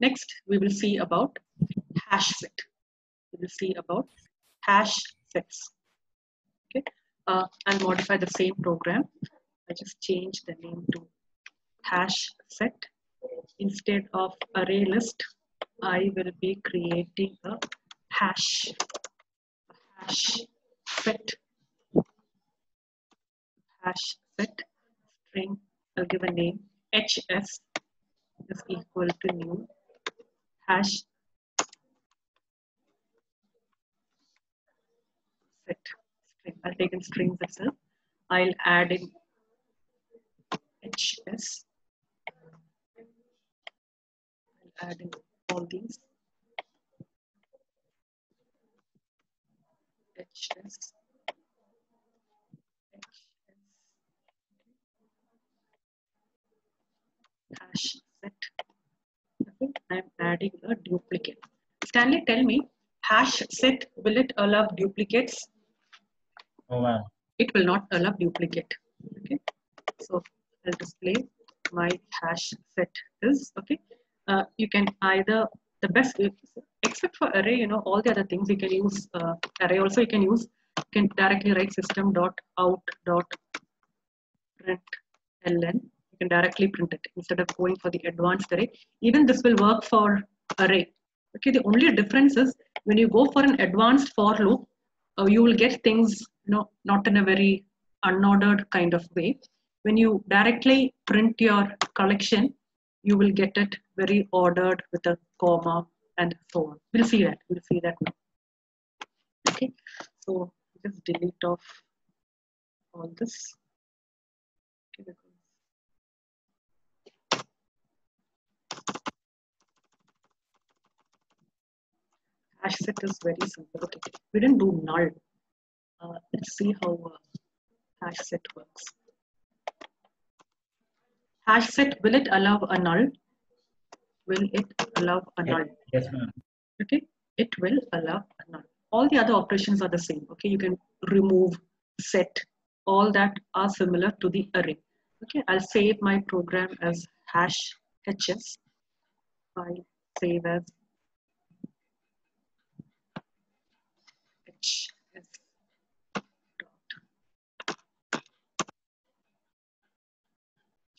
Next, we will see about hash set. We will see about hash sets. Okay, uh, I'll modify the same program. I just change the name to hash set. Instead of array list, I will be creating a hash, a hash set, hash set string. I'll give a name hs is equal to new hash set string. I'll take in strings itself. I'll add in hs. I'll add in all these. hs. hash set. I'm adding a duplicate. Stanley, tell me, hash set, will it allow duplicates? Oh, wow. It will not allow duplicate. Okay, so I'll display my hash set is okay. Uh, you can either the best except for array, you know, all the other things you can use uh, array. Also, you can use you can directly write system dot out dot print ln you can directly print it instead of going for the advanced array. Even this will work for array. Okay, the only difference is when you go for an advanced for loop, uh, you will get things you know not in a very unordered kind of way. When you directly print your collection, you will get it very ordered with a comma and so on. We'll see that. We'll see that now. Okay, so just delete off all this. Okay, hash set is very simple. Okay, we didn't do null. Uh, let's see how uh, hash set works. Hash set, will it allow a null? Will it allow a null? Yes, ma'am. Okay, it will allow a null. All the other operations are the same. Okay, you can remove, set, all that are similar to the array. Okay, I'll save my program as hash hs. I'll save as hs dot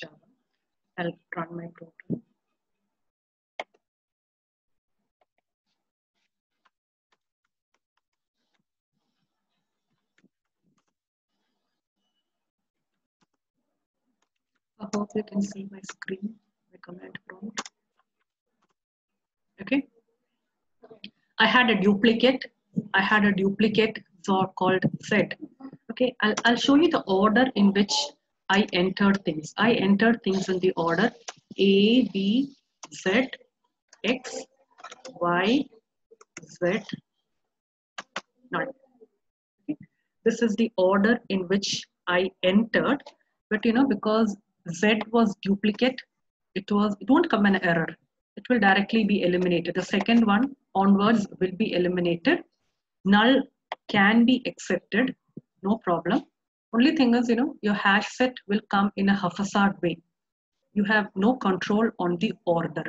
java. I'll run my program. I hope you can see my screen, my command prompt. Okay. I had a duplicate. I had a duplicate so called set. Okay, I'll, I'll show you the order in which I entered things. I entered things in the order A, B, Z, X, Y, Z. Okay. This is the order in which I entered, but you know, because Z was duplicate, it was it won't come an error. It will directly be eliminated. The second one onwards will be eliminated. Null can be accepted, no problem. Only thing is, you know, your hash set will come in a haphazard way. You have no control on the order.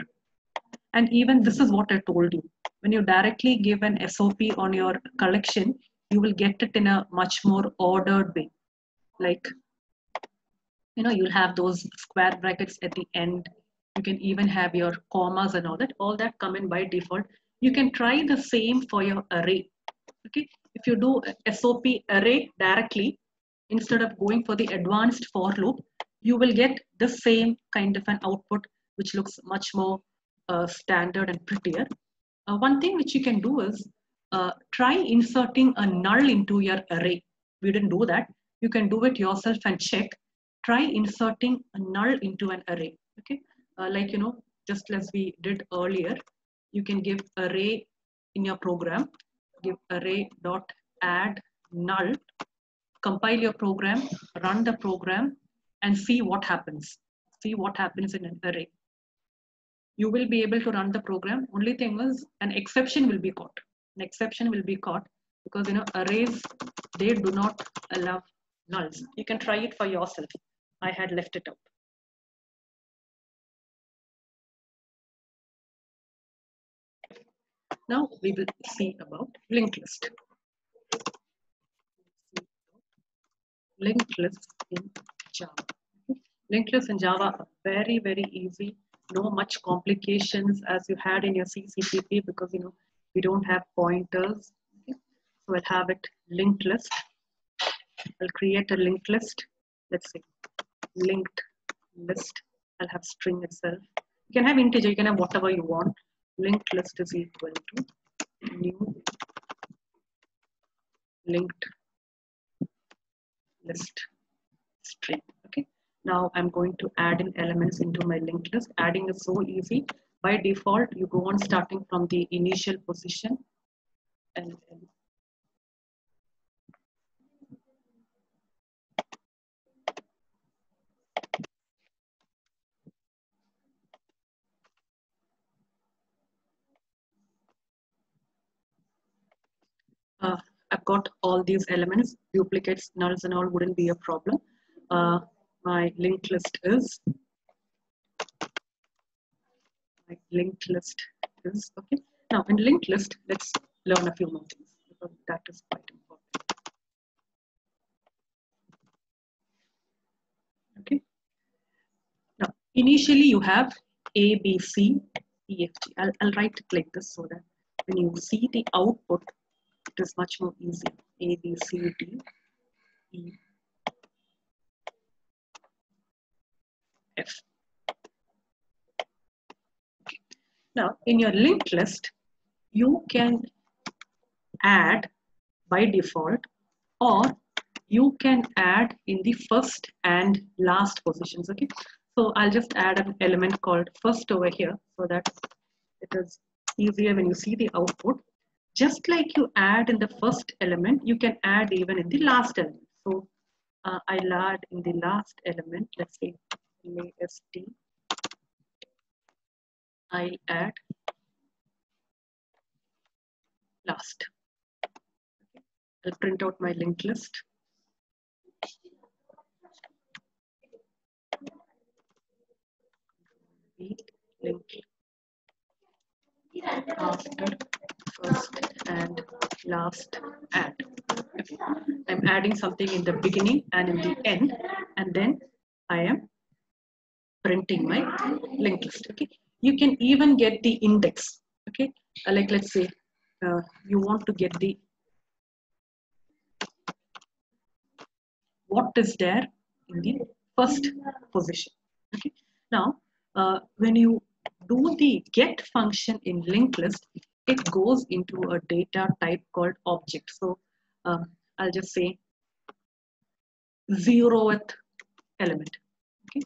And even this is what I told you. When you directly give an SOP on your collection, you will get it in a much more ordered way. Like you know you'll have those square brackets at the end you can even have your commas and all that all that come in by default you can try the same for your array okay if you do sop array directly instead of going for the advanced for loop you will get the same kind of an output which looks much more uh, standard and prettier. Uh, one thing which you can do is uh, try inserting a null into your array. We didn't do that you can do it yourself and check. Try inserting a null into an array okay? Uh, like you know just as we did earlier you can give array in your program give array dot add null compile your program run the program and see what happens. See what happens in an array you will be able to run the program. Only thing is an exception will be caught. An exception will be caught because you know arrays they do not allow nulls. You can try it for yourself. I had left it out. Now we will see about linked list. Linked lists in Java. Linked lists in Java are very, very easy. No much complications as you had in your CCTP because you know we don't have pointers. So I'll have it linked list. I'll create a linked list. Let's say linked list. I'll have string itself. You can have integer, you can have whatever you want. Linked list is equal to new linked list string. Okay. Now I'm going to add in elements into my linked list. Adding is so easy. By default, you go on starting from the initial position and, and uh, I've got all these elements, duplicates, nulls and all wouldn't be a problem. Uh, my linked list is, my linked list is, okay. Now in linked list, let's learn a few more things because that is quite important. Okay. Now, initially you have A, B, C, E, F, G. I'll, I'll it like this so that when you see the output, it is much more easy. A, B, C, D, E, F. Okay. Now, in your linked list, you can add by default or you can add in the first and last positions. Okay, so I'll just add an element called first over here so that it is easier when you see the output just like you add in the first element, you can add even in the last element. So uh, I'll add in the last element, let's say last, I'll add last. I'll print out my linked list. Linked after first and last add. Okay. I'm adding something in the beginning and in the end, and then I am printing my linked list. Okay. You can even get the index. Okay. Uh, like let's say uh, you want to get the what is there in the first position. Okay. Now, uh, when you do the get function in linked list, it goes into a data type called object. So um, I'll just say zeroth element. Okay,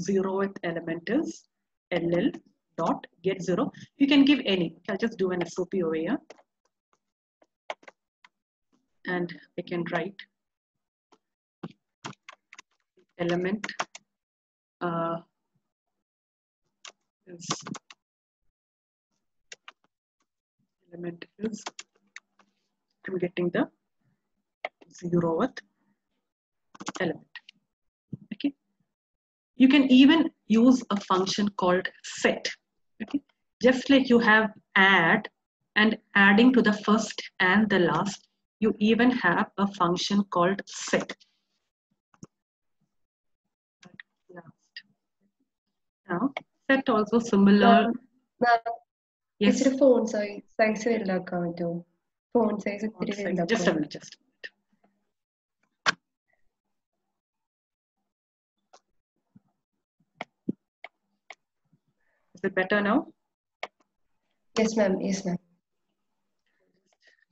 zeroth element is ll dot get zero. You can give any. I'll just do an SOP over here, and I can write element uh, element is I'm getting the zeroth element. Okay. You can even use a function called set. Okay. Just like you have add and adding to the first and the last, you even have a function called set. Now, set also similar. Yes. ഇച്ചിരി phone size വലുതാക്കാൻ പറ്റുമോ phone size ഇത്തിരി Just a വലുതാക്കാൻ minute, just a minute. Is it better now? Yes ma'am yes ma'am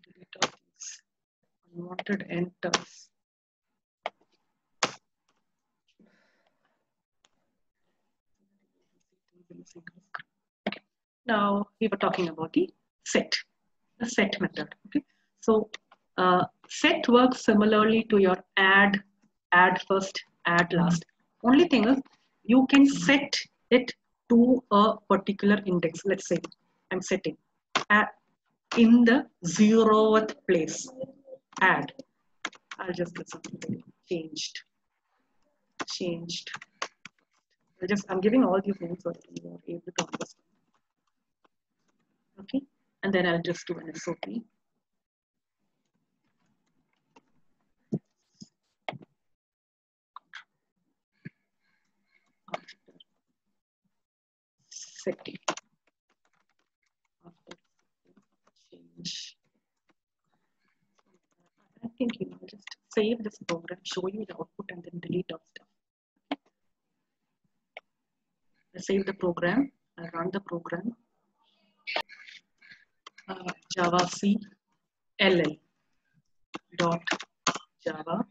Delete all these unwanted enters. Now we were talking about the set, the set method. Okay. So uh, set works similarly to your add, add first, add last. Only thing is you can set it to a particular index. Let's say I'm setting at, in the zeroth place. Add. I'll just get something changed. Changed. I just I'm giving all these names so that you are able to understand. Okay. and then I'll just do an SOP. Setting. After change. I think you know, just save this program, show you the output, and then delete all stuff. I save the program, run the program. Uh, Java C LL dot Java.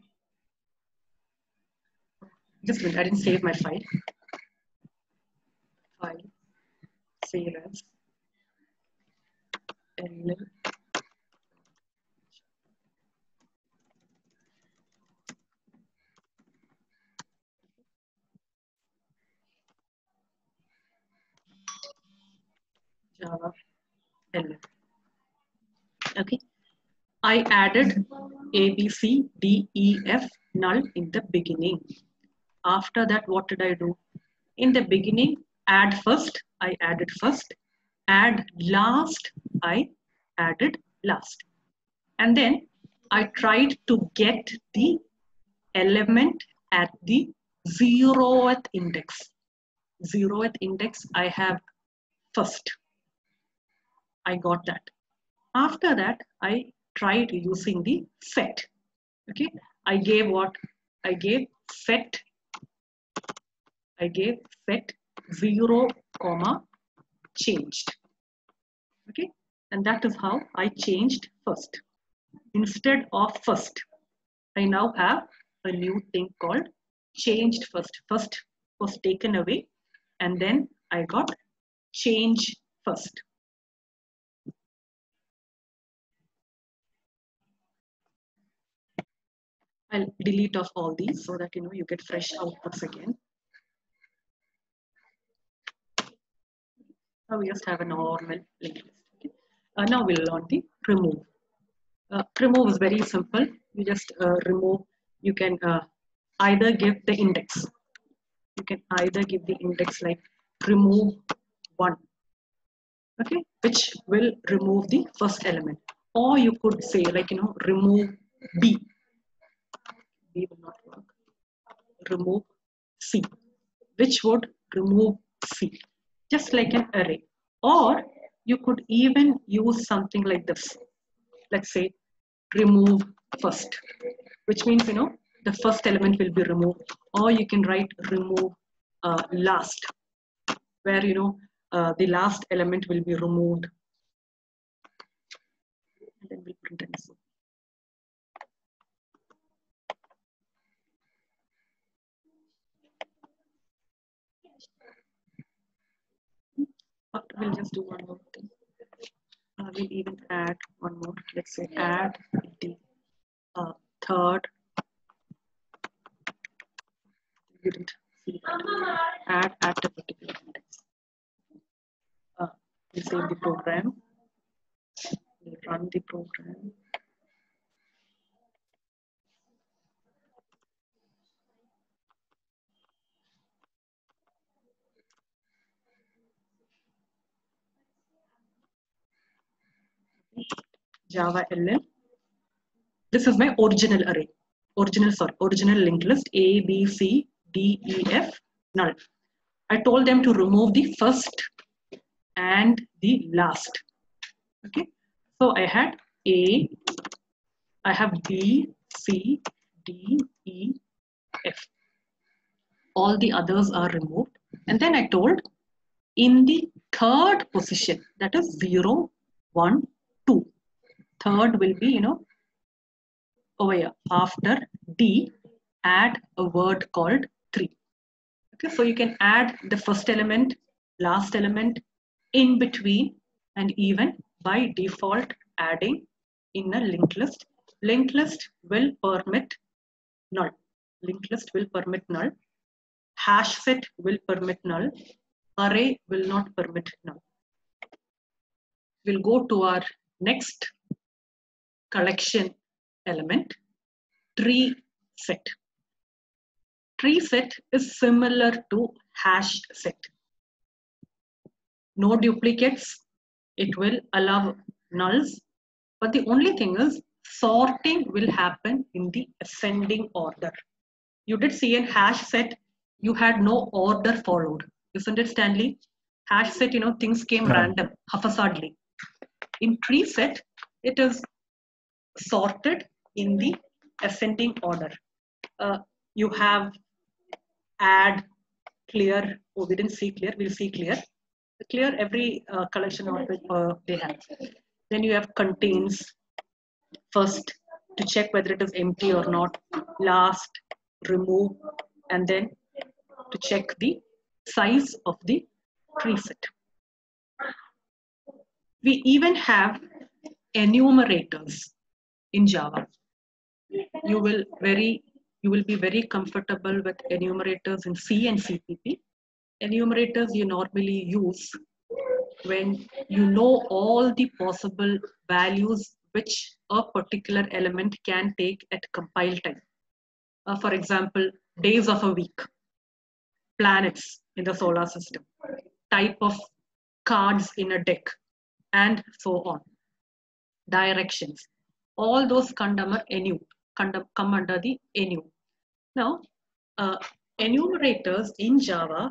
Just minute, I didn't save my file. File, save as LL Java LL. Okay. I added A, B, C, D, E, F null in the beginning. After that, what did I do? In the beginning, add first, I added first. Add last, I added last. And then I tried to get the element at the zeroth index. Zeroth index, I have first. I got that. After that, I tried using the set. Okay, I gave what? I gave set. I gave set zero comma changed. Okay, and that is how I changed first. Instead of first, I now have a new thing called changed first. First was taken away, and then I got change first. I'll delete off all these so that you know you get fresh outputs again. Now we just have a normal linked list. Okay. Uh, now we'll learn the remove. Uh, remove is very simple. You just uh, remove. You can uh, either give the index. You can either give the index like remove one. Okay, which will remove the first element. Or you could say like you know remove B Will not work. Remove C, which would remove C, just like an array. Or you could even use something like this. Let's say remove first, which means, you know, the first element will be removed. Or you can write remove uh, last, where, you know, uh, the last element will be removed. And then we'll print an We'll just do one more thing. Uh, we'll even add one more. Let's say add the uh, third. You didn't see that. Add at a particular index. Uh, we save the program. We run the program. Java LL. This is my original array. Original, sorry, original linked list A, B, C, D, E, F, null. I told them to remove the first and the last. Okay. So I had A, I have B, C, D, E, F. All the others are removed. And then I told in the third position, that is 0, 1, 2. Third will be, you know, over here. After D, add a word called 3. Okay, so you can add the first element, last element, in between, and even by default adding in a linked list. Linked list will permit null. Linked list will permit null. Hash set will permit null. Array will not permit null. We'll go to our next collection element, tree set. Tree set is similar to hash set. No duplicates. it will allow nulls. But the only thing is sorting will happen in the ascending order. You did see in hash set, you had no order followed. Isn't it, Stanley? Hash set, you know, things came Yeah. random, haphazardly. In tree set, it is sorted in the ascending order. Uh, you have add, clear, oh, we didn't see clear, we'll see clear. Clear every uh, collection of uh, they have. Then you have contains first to check whether it is empty or not, last, remove, and then to check the size of the tree set. We even have enumerators in Java. You will very you will be very comfortable with enumerators in C and CPP. Enumerators you normally use when you know all the possible values which a particular element can take at compile time. Uh, for example, days of a week, planets in the solar system, type of cards in a deck, and so on. Directions. All those come under enum, come under the enum. Now, uh, enumerators in Java,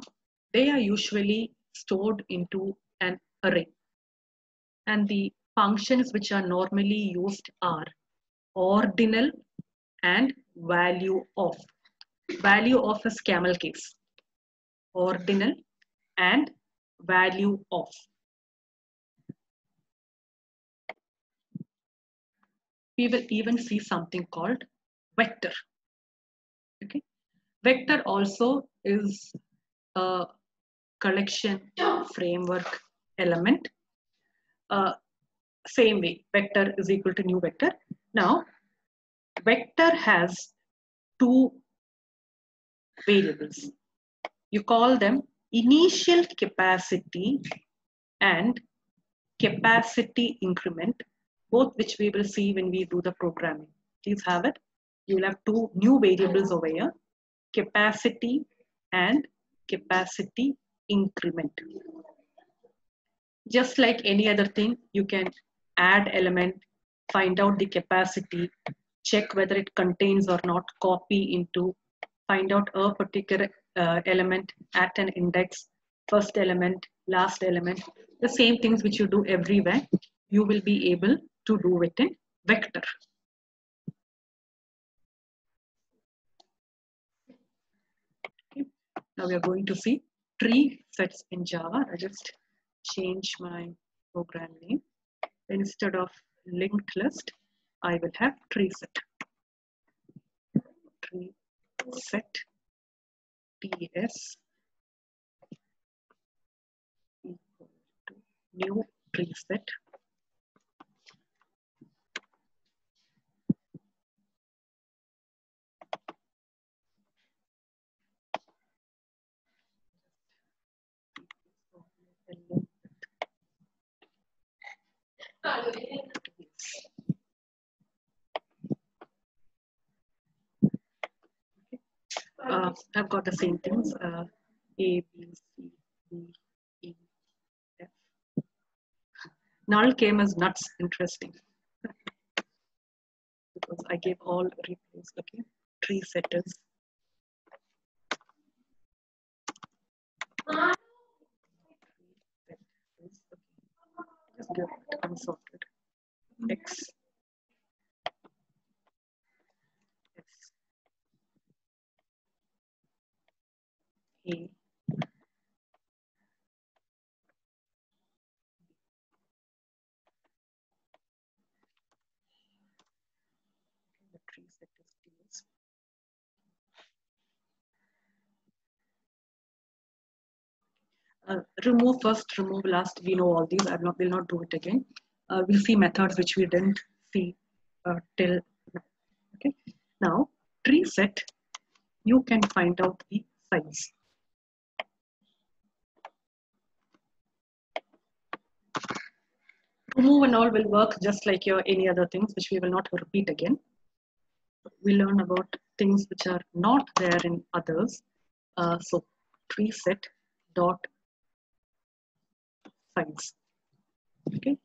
they are usually stored into an array. And the functions which are normally used are ordinal and value of. Value of is camel case. Ordinal and value of. We will even see something called vector. Okay. Vector also is a collection framework element. Uh, same way, vector is equal to new vector. Now, vector has two variables. You call them initial capacity and capacity increment, both which we will see when we do the programming. Please have it. You will have two new variables over here, capacity and capacity increment. Just like any other thing, you can add element, find out the capacity, check whether it contains or not, copy into, find out a particular uh, element at an index, first element, last element, the same things which you do everywhere, you will be able to do it in vector. Okay. Now we are going to see tree sets in Java. I just change my program name. Instead of linked list, I will have tree set. Tree set ts equal to new tree set. Uh, I've got the same things uh, A, B, C, D, E, F. Null came as nuts, interesting. because I gave all replays, okay? Tree setters. Just is Ts. Uh, remove first, remove last. We know all these. I will not, will not do it again. Uh, we'll see methods which we didn't see uh, till now. Okay. Now, tree set, you can find out the size. Remove and all will work just like your any other things, which we will not repeat again. We learn about things which are not there in others. Uh, so tree set dot size. Okay.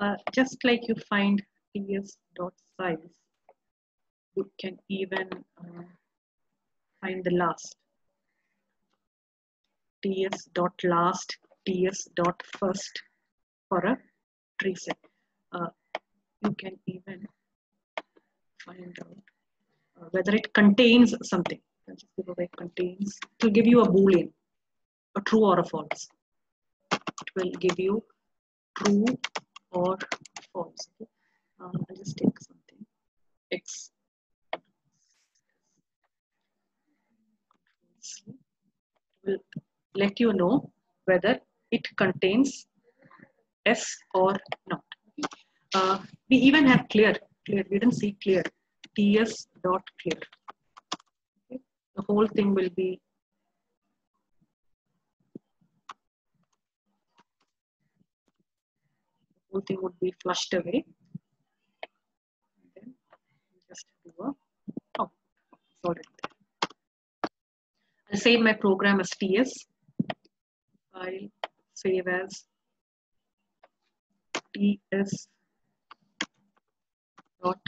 Uh, just like you find ts dot size, you can even uh, find the last ts dot last ts dot first for a tree set. Uh, you can even find out uh, whether it contains something. I'll just give away contains. It will give you a boolean, a true or a false. It will give you true or false. Okay? Um, I'll just take something. X. Will let you know whether it contains S or not. Uh, we even have clear. Clear. We didn't see clear. TS dot clear. Okay? The whole thing will be whole thing would be flushed away. Then just do a, oh, there. I'll save my program as TS. File, save as TS dot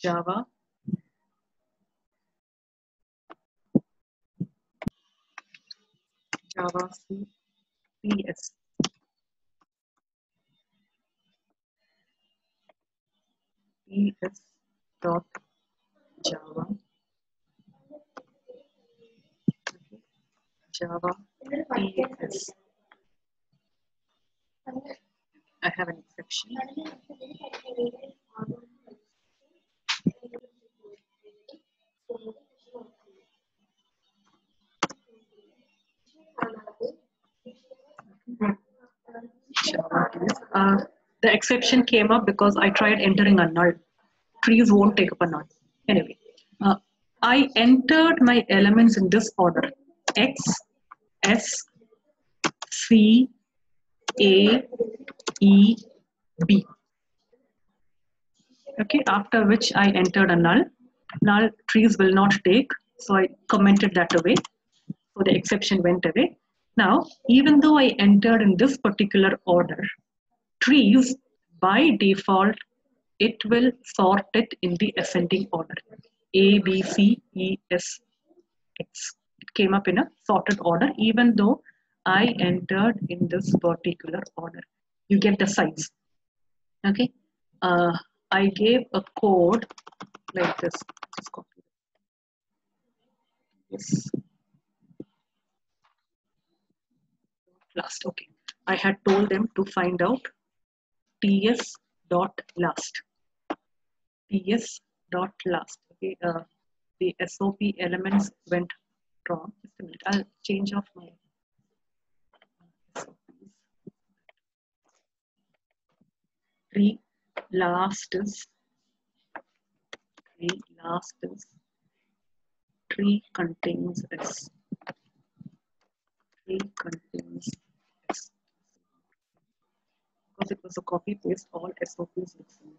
Java. Java C. ts dot java java ts i have an exception uh, the exception came up because i tried entering a null trees won't take up a null. Anyway, uh, I entered my elements in this order X, S, C, A, E, B. Okay, after which I entered a null. Null trees will not take, so I commented that away. So the exception went away. Now, even though I entered in this particular order, trees by default it will sort it in the ascending order. A, B, C, E, S, X. It came up in a sorted order, even though I entered in this particular order. You get the size. Okay. Uh, I gave a code like this. Just copy. Yes. Last. Okay. I had told them to find out TS dot last. Ts dot last. Okay uh, the sop elements went wrong. Just a minute. I'll change off my tree last is tree last is tree contains s. Tree contains because it was a copy paste, all SOPs look similar.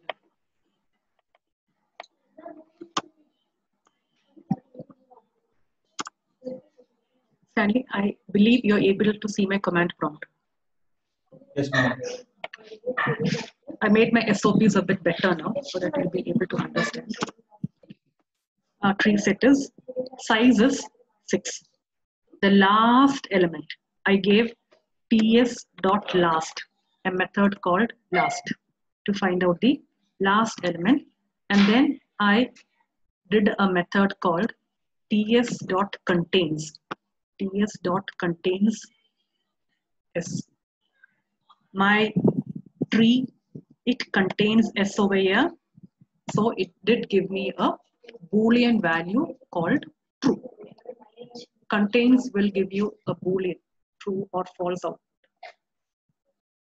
Stanley, I believe you're able to see my command prompt. Yes, ma'am. I made my SOPs a bit better now so that you'll be able to understand. Uh, Our tree set is size is 6. The last element, I gave ts dot last, a method called last to find out the last element. And then I did a method called ts dot contains, ts dot contains s. My tree, it contains S over here. So it did give me a Boolean value called true. Contains will give you a Boolean, true or false output.